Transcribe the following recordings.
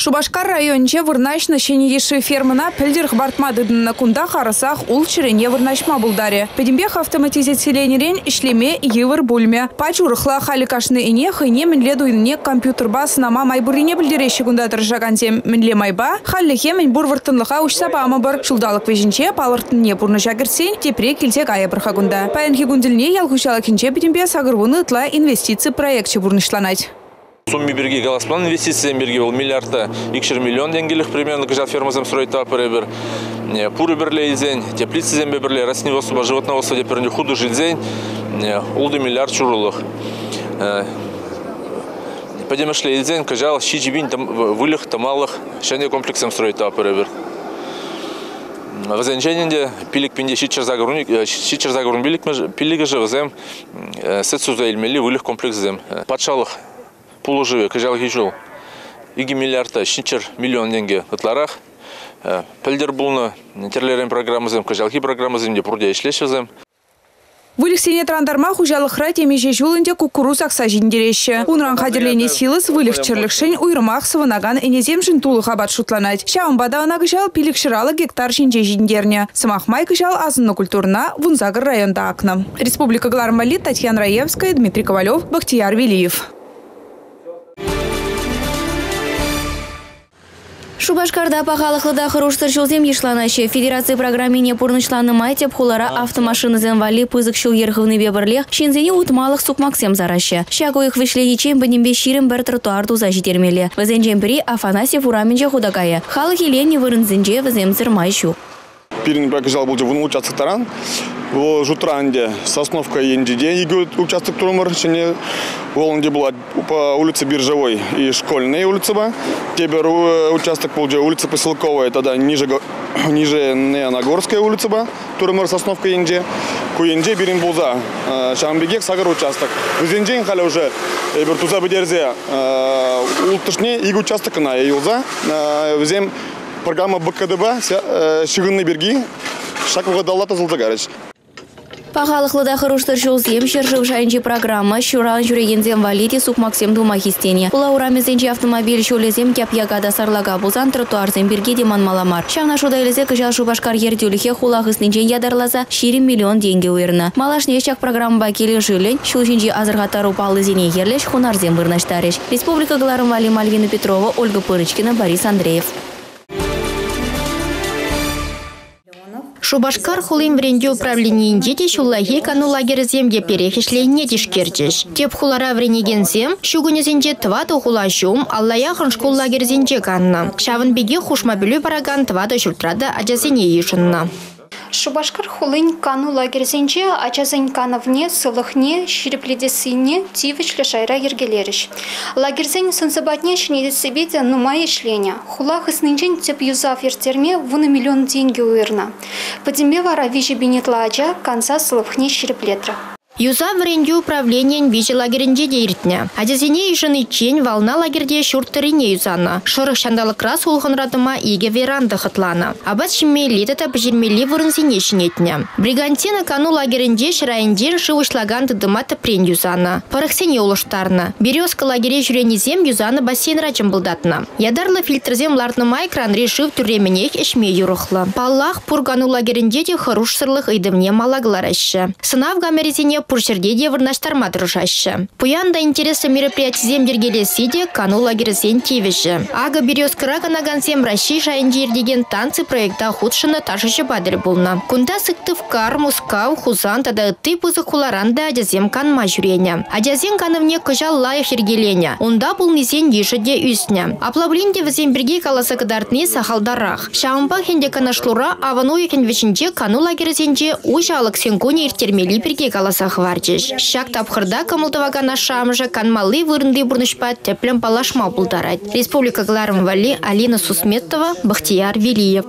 Шубашкар районче вырнашны шенегеші фермына пілдер хбартмадыдынна кунда қарысақ ул чирене вырнашма булдаре. Педимбех автоматизациленерен ишлеме евір бульме. Пачурыхла халикашны ине хыне мінле дуйне компьютерба сынама майбурине білдереші кунда тыржагантем мінле майба, халлихе мен бур выртынлыға ұшсапа амы бір. Шулдалық вежінче палыртынне бурны жагірсен тепре келте гая бірха кунда. Паянхи гунділне ялхушала кинче педимбе сагырвуны тла инвестиции проектче бурнышланать. Сумме берги галасплан инвестиция берги ол миллиарда икшер миллион денгелих примерно кыжал фермазам строить тапыры бір. Пуры бірле изен, теплицы зембе бірле, растение особа, животного особа, деперне худу жильзен, улды миллиард чурулых. Пойдем шли изен, кыжал, щичибин вылих тамалых, шане комплексом строить тапыры бір. Вазенченінде пилик пинде шичер загрун шичер загрун билик пилиге же вазем сет суза илмели вылих комплекс зем. Патшалық пулы живе, кажал хижул. Иги миллиарда, шинчер миллион деньги ытларах. Пілдер бұлны терлерен программызым, кажалхи программызым де пұрде ішлешізім. Вылихсене трандарма хужалықра темеже жулынде кукуруз ақса жиндереші. Унран қадерлене силыс вылих чырлықшын уйрымақ сывынаган энеземшін тулы хабат шутланать. Шаун бада гыжал пилік шыралы гектар жинже жиндерне. Сымахмай гыжал азынны культурна Вунзагыр районда акна. Республика Глармали, Татьяна Раевская, Дмитрий Ковалев, Бахтияр Велиев. Шубашкарда пахалықлыда хыруштыр жылзем ешланашы федерация программине пурнышланы майтеп хулара автомашины вали пызык шыл ерхывны бебірлех шинзене утмалық сукмаксем зарашы. Шаго их вышли чем бенембе ширим бір тротуар туза житермелі. Вазенжен Афанасьев ураменже худагая. Халық елене вырынзенже ваземзір майшу. Пирин бәкіжал бұл жывын участықтаран. Бұл жұтранде сосновка ендеде егі участок тұрмыр. Және ол онде бұл по улице Биржевой и школьной улице ба. Тебер участок бұл же улица Поселковая, тогда ниже, ниже Неонагорская улица ба. Тұрмыр сосновка енде. Куенде бірін болза. Шамбегек сағыр участок. Өзенжен қалі уже бір туза бідерзе ултышне егі участокына ейілза. Өзем программа БКДБ шығынны берги шаковға даллата зылдыгарыш. Пахалықлыда хыруштыр жолзем шыржық жайынчы программа шуран жүрегензем валите сук Максим Думахистене. Ула урамезенче автомобиль шолезем кяп ягада сарлага бузан тротуарзен бірге деман маламар. Шаңна шуда елезе кыжал шубашкар ердюліхе хулағысынчен ядарлаза 4 миллион деньги уйрына. Малашне чак программа келі жилен, шулжинчи азырғатару палы зене ерлеш хунарзем вырнаштарыш. Республика Галарым Вали Мальвина Петрова, Ольга Пырычкина, Борис Андреев. Шубашкар хулим вренде управлениінде де шуллахи кану лагерземге перехишленне дишкерчеш. Теп хулара вренегензем, шугунезенже твады хула жум, аллаяхын школ лагерзенже канна. Шавын беге хушма білі бараган твады жультрада ажазене ешынна. Шубашкар хулын кану лагерзенче ачазын кановне, сылыхне, ширепледесыне тивичле шайра ергелеріш. Лагерзен сынсыбатне шнедесібеде нумай ішлене. Хулах ыснынчен теп юзав ертерме вуны миллион деньги уырна. Падимбе вара вижи бинетла ача конца сылыхне ширеплетра. Юза вренде управлениен вижи лагерінде дейрітне. Адезене ишыны чен вална лагерде шурттырыне юзана. Шырық шандалық рас улғын радыма еге веранды хытлана. Абат шиммели тата пжирмели вырынзене шинетне. Бригантина кану лагерінде шырайынде шывышлаган тыдыма тапрен юзана. Парықсене улыштарна. Березка лагере жүренезем юзаны бассейн рачым бұлдатна. Ядарлы фильтрзем лартныма экран решив түрременех ішме юрықлы. Паллах пургану лагерінде де хорош сырлық идымне малагларышы. Сынав гамерезене пуршерге де вырнаштарма тұрышашы. Пуян да интересы мероприятизем дергелесі де кану лагерзен тевіші. Ага березкыра ганагансем Раши шайын деген танцы проекта худшыны ташышы бадыр болна. Кунда сыктыв кар, мускав, хузан тада ты пызы хуларанда адязем канма жүрене. Адязен канывне кыжал лайық ергелене. Онда бұл низен еші де үсіне. Аплаблинде візен бірге каласы кыдартны сахалдарақ. Шаумба хенде канашлура авану екен вешінче кану лагерзенче ужалық сенкуне иртермели бірге каласах варчиш. Шак тапхырда камылтывагана шамжа канмалы вырынды бурнышпа теплем палашма булдарать. Республика Гларым Вали, Алина Сусметова, Бахтияр Велиев.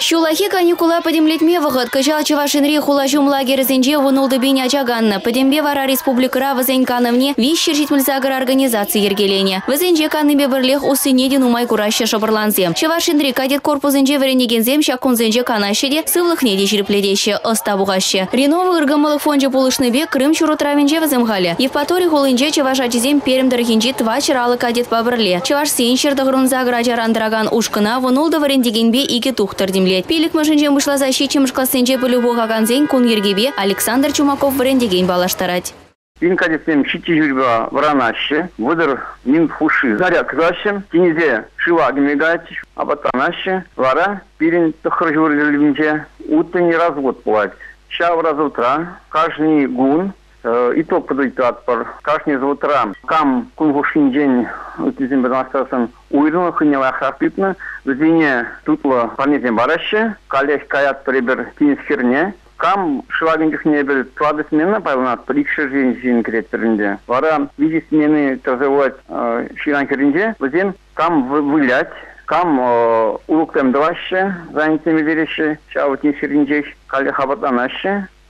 Шулахи каникула подемлетме вғыт, кыжал чывашинри хулашум лагерзенже вунулды бейня чаганны. Подембе вара республикара вазен канывне вишшер житмілзагыр организация ергелене. Вазенже канныбе бірлех усынеден умай кураща шабырланзем. Чывашинри кадет корпусенже варенегензем шакунзенже канашеде сывлых неде жирпледеше ыста буғаще. Реновы ыргымылық фонже бе Крым шурутравенже ваземхале. Евпаторий хулынже чываш ачизем перемдіргенже тва чыралы кадет пабырле. Чываш сеншерді ғырунзагыр ажарандыраган ушкына вунулды варендегенбе ике тухтыр демлет. Пилик машинже мышла защитчим шклассенже полюбу гаганзен кун ергебе Александр Чумаков варендеген балаштарать. Вин кадетсем щити жүрба вранаще, выдыр мин фуши заряд кращем, тенизе шива гмегать, абатанаще, вара пирин тахр жүргелімде утты не развод плать. Ща в раз утра, каждый гун, итог подойти отпор, каждый из утра, кам кунгушин день, утизим беднастасын, уйрын хынела хартытны, Зине тутлы панезен бараще, калеш каят прибер тинс херне, кам шылагынчых не бир туады смена пайланат прикши жин жин креттеринде. Вара види смены тазывать э, ширан керинде, вазен кам вылять, кам э, улуктем даваще, занятыми вереше, чавут не ширинчеш, кале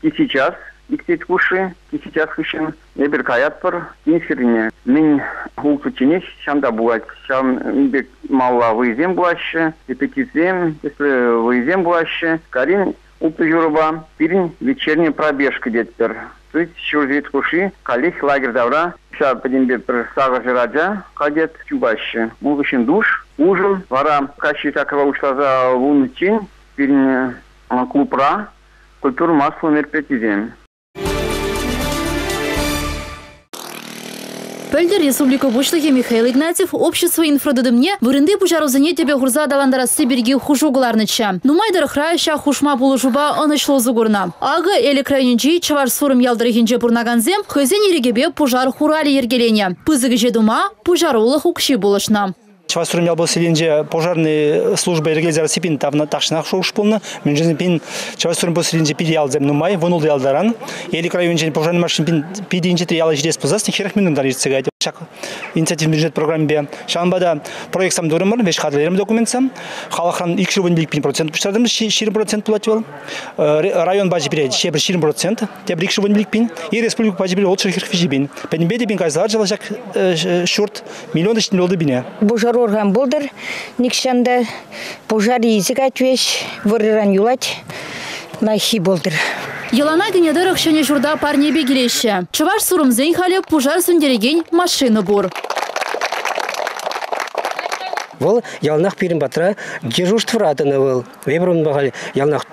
и сейчас иктет куши, сейчас хышын, не бир каят пар, не ширине. Мен хулсу чинеш, шам буаще, репетицием, если буаще, карин вечерняя пробежка шурзит куши, лагерь давра, ша жираджа, кадет чубаще. Душ, ужин, вара культуру масло мерпетизем. Пельдер Республика Бушлыхе Михаил Игнатьев общество инфрадыдымне вырынды пужарузыне тебе гурза давандарасы берги хушугларныча. Нумайдар храйша хушма булышуба онышлы зугурна. Ага эле крайнинчи чавар сурым ялдырыхинче бурнаганзем хызен ерегебе пужар хурали ергелене. Пызыгы жедума пужарулы хукши булышна. Чавастурым ял селенже пожарный служба эргелзер сипин тавна ташнах шоуш. Мен жизнь пин чавастурым селенже пиди ялзем нумай, вынул ялдаран. Ели крайын жен пожарный машин пин пидинче три яла жидес позас, херах минут дарит. Шак инициатив бюджет программе шамбада проект сам дурымыр, веш хадлерим документсам. Халахан ик шубын билик пин процент пуштардым, ширин процент платил. Район бажи бире, ширин процент, пин. И республика фижи бин. Жалашак миллион бине. Бужар орган болдыр, никшанда юлать, найхи болдыр. Елана генедерах шене журда парнебе келеші. Чываш сурымзен халі пужар сүндереген машины бур. Вол ялнах пирин батра дежурство ратыны вол. Вебрун багал ялнах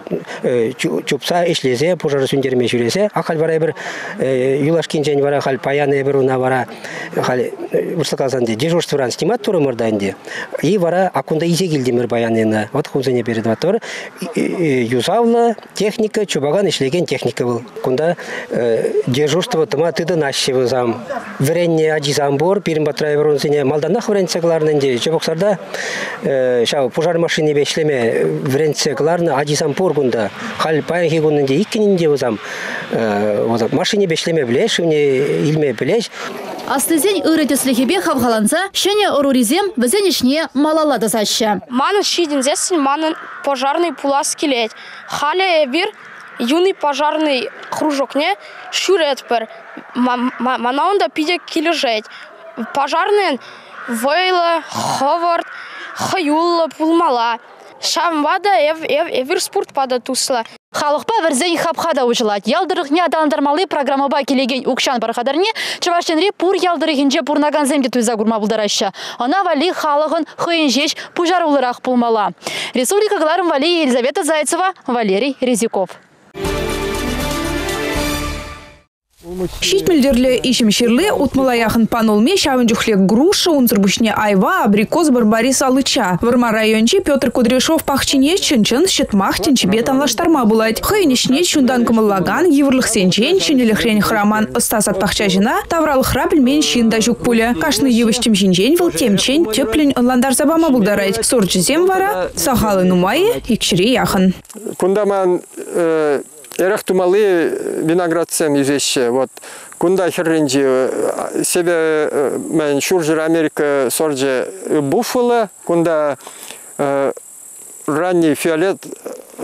чупса ишлезе пожар сүндерме жүресе. Ахал бара бер юлаш кинжен бара хал паян бер уна бара хал урсаказанде дежурство ран снимать туры морданде. И бара акунда изе келдимер баянына. Вот хузене берет батор. Юзавла техника чубаган ишлеген техника был. Кунда дежурство тыма тыды нащевы зам. Вренне аджизам бор пирин батра бер сене малданах вренцегларнынде. Чебоксарда шау пожар машине бешлеме вренце кларны адисам поргунда хал паяхи гуннде иккининде вот машине бешлеме мне илме блеш Астызен ырытеслихебе хавхаланса, шене оруризем візенішне малалады саща. Маны шидин зесін маны пожарный пулас келет. Хале бир юный пожарный кружок не шурет пер. Мана онда пиде килежет. Пожарный вейла, ховард, хаюлла, пулмала. Шамбада эвир спорт пада тусла. Халықпа вірзен хапхада ұжылат. Ялдырық не адаландармалы программаба келеген ұқшан барқадарне, Чывашченре пур ялдырығынже пурнаган земде туйза гурма бұлдарашы. Она вали халығын хыйын жеш пужар улырақ пулмала. Республика Вали Елизавета Зайцева, Валерий Резиков. Шитмелдерле ишим ширле утмала яхын панолме шавын жүхле груша унзырбушне айва абрикоз барбарис алыча. Варма районче Петр Кудряшов пахчине чынчын шытмах тенчебе танлаштарма булать. Хыйнишне чундан кымыллаган еврлых сенчен чынелехрен храман ыстас от пахча жина таврал храпельмен шинда жүк пуля. Кашны евыштем жинжен выл темчен теплен онландар забама булдарать. Сорчы зем вара сахалы нумайы икшире яхын. Кундаман э, Эрах тумалы виноградцем ежеще. Вот кунда херренджи себе мен шуржер Америка сорже буффало, кунда ранний фиолет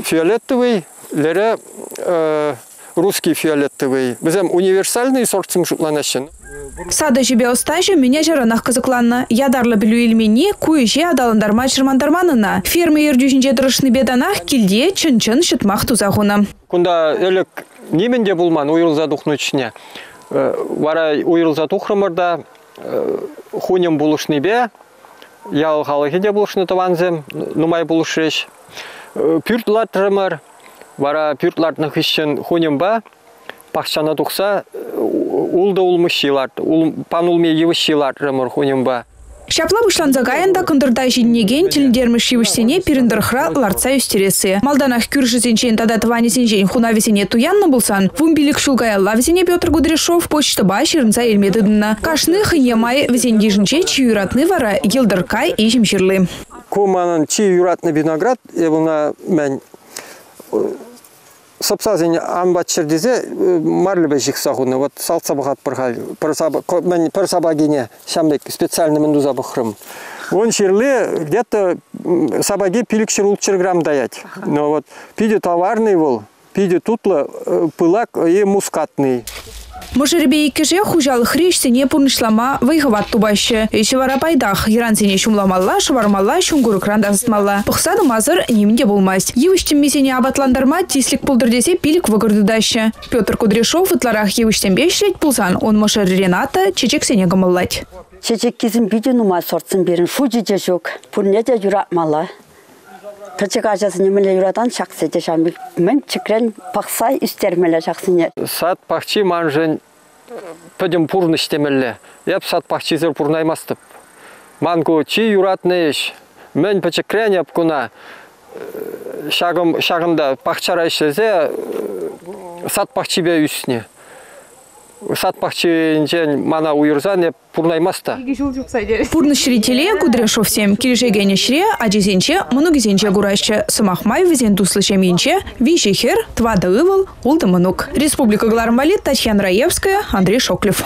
фиолетовый, лере э, русский фиолетовый. Бізем универсальный сортсым шутланашын. Сада жебе остажы меня жаранах казакланна. Ядарлы білу елмени куеже адаландарма чырмандарманына. Ферме ердюжінже дұрышны беданах килде чын-чын шытмақ тузағуна. Кунда элек неменде булман уйрылза духнычне. Вара уйрылза тухрымырда хунем булышны бе, ял халыхи де булышны таванзем, нумай булышеш. Пюртлатрымыр, вара пюртлартны хищен хунем ба, пахчана тухса, улда улмыш шилар, пан улме евыш шилар рымыр хунем ба. Шапла бұшлан загайында күндірда жиннеген тіліндерміш шивішсене пиріндірхра ларца үстересі. Малданах күршізенчен тада тванесенжен хунавесене туянны болсан, вумбилік шулгая лавзене Петр Гудрешов почта ба ширынца елмедідіні. Кашны хынемай везендежінче чиюратны вара елдіркай и жемшірлы. Куманын чиюратны виноград, евуна мән сапсазин амбат чердезе марлебе жиксагуны вот салца бахат пырхал пырсаба мен пырсабагине специально мендуза бахрым он ширле где-то сабаги пилик ширул грамм даять. Но вот пиде товарный вол пиде тутлы пылак и мускатный. Мышырбе иккеже хужал хрещене пурнышлама вайхават тубаще. Еще вара пайдах, иранцене шумламалла, швармалла, шунгурукран дастмалла. Пухсады мазыр немінде болмас. Евіштім месене абатландарма тислик пулдырдесе пилик выгырдыдаще. Петр Кудряшов ытларах евіштім бешлет пулсан, он мышыр Рената чечексене гамаллать. Чечек кезін биде нума сортсын берін фуджиде жоқ. Пурнеде юратмала. Тачык ажасы немеле юрадан шақсыде жамбик. Мен чикрен пақсай үстермеле шақсыне. Сат пақчи манжын пөдім пурны штемелле. Еп сат пақчизыр пурнаймастып. Манку чи юратны еш. Мен пачекрен еп шагым шагымда пақчара ишлезе сат пақчибе үсіне. Сат пақчинчен мана уйырзан еп пурнаймаста. Пурны шрителе Кудряшов сем килешегене шре, аджезенче мунугезенче гурайще самахмай везен туслыше минче, вишехер, твада ывал, улда манук. Республика Гларамбалит, Татьяна Раевская, Андрей Шоклев.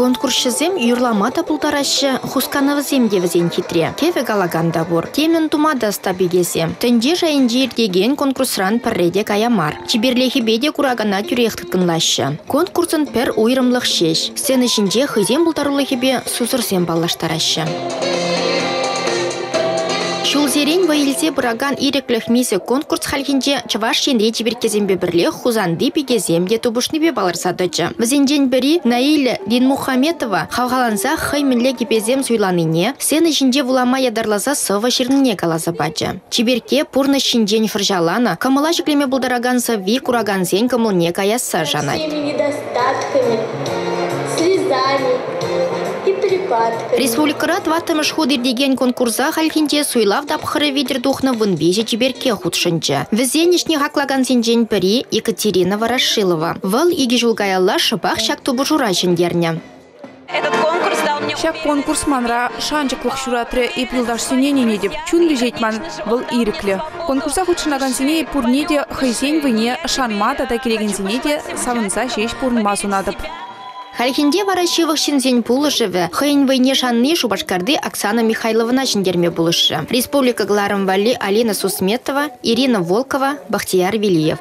Конкурсшызем юрламата пултарашы хусканова земдевізен хитре. Кеве галаганда бур. Темен тумада стабигесе. Тенде жайынжир деген конкурсран пірреде каямар. Чиберлехи беде курагана тюрехтікінлашы. Конкурсын пер уйрымлық шеш. Сен ішінде хызем бұлтарулы сузырсен баллаштарашы. Шулзерен вайылзе бұраган ирекліх месі конкурс халхинже чаваш шенре чеберкезембе бірле хузанды пигеземде тубушныбе баларсадычы. Візенден бірі Наиля Динмухаметова хавғаланса хай мінле кепезем суйланыне, сен ішінде вулама ядарласа сыва шерніне каласа бачы. Чеберке пурны шинжен фыржалана, камыла жіклеме бұлдараган сави кураган зен камылне недостатками, Республикара тваттымыш деген конкурса халхинде суйлав дапхыры видер духна вынбеже чеберке худшынчы. Візенішне хаклаган сенжен пірі Екатерина Ворошилова. Вал иги жулгаялла шыбақ шак тубы жура жіндерне. Этот конкурс дал мне... Шак конкурс манра шанчыклық шуратры и пилдаш сюнене деп чун бежетман был ириклі. Конкурса худшынаган сене пурнеде хайсен выне шанма тата кереген сенеде савынса шеш пурнма сунадып. Халхинде варащивых шинзен пулышеве, хыйн войне шанны Шубашкарды Оксана Михайловна шиндерме булышы. Республика Гларам Вали Алина Сусметова, Ирина Волкова, Бахтияр Вилиев.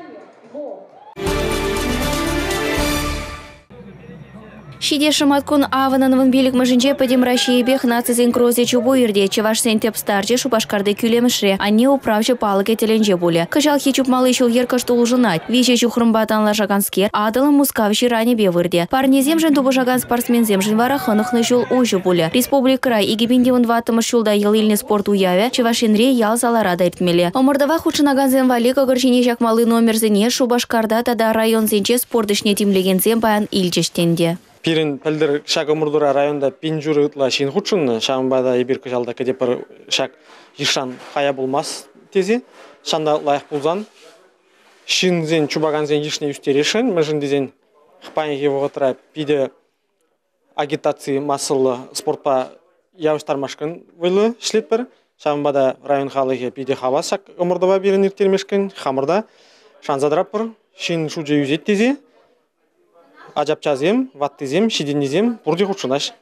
Шиде шыматкун авананывын билік mëжінже пәдем Рашиебех нацизен крозе чубу ирде, чеваш сентеп старче шубашкарды күлемішре, анне управчы палык етеленже боле. Кыжал хичуп малы шул еркаш тулжынат, више чухрымбатан лажаганскер, адылым мускавши ране бевырде. Парнезем жын тубышаган спортсмен земжін вара хынықны жол ужы боле. Республика игибиндевын ватымыш шулда ел илне спорт уяве, чевашинре ял заларада иртмеле. Омырдава хучынаган зен вали кагыржине жакмалы номерзіне шубашкарда тада район зенче спортышне тимлеген баян илчештенде. Пирин пелдер шак омурдура районда пин журы ытла шин хучун шамбада ибир кыжалда кедепер шак ишан хая болмас тези шанда лайық булзан. Шин зен чубаган зен ишне үстерешин мыжын дезен хпань евотра пиде агитации масылы спортпа явыштармашкын вылы шлетпер шамбада район халыхе пиде хава шак омурдава бирин иртермешкин хамырда шанзадраппыр шин шуже юзет тезе ажапчазем ваттызем шиденезем бурди хучунаш